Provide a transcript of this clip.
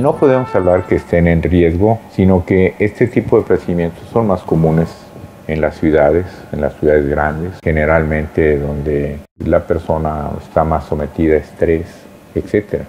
No podemos hablar que estén en riesgo, sino que este tipo de padecimientos son más comunes en las ciudades, en las ciudades grandes, generalmente donde la persona está más sometida a estrés, etc.